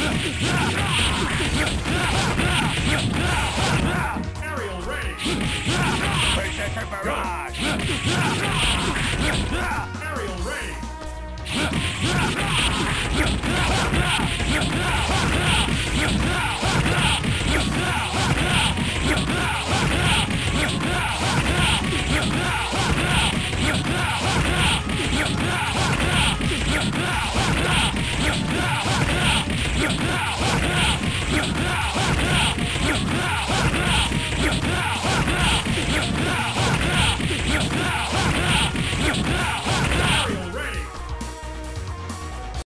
Aerial ready. Aerial ready. Ah!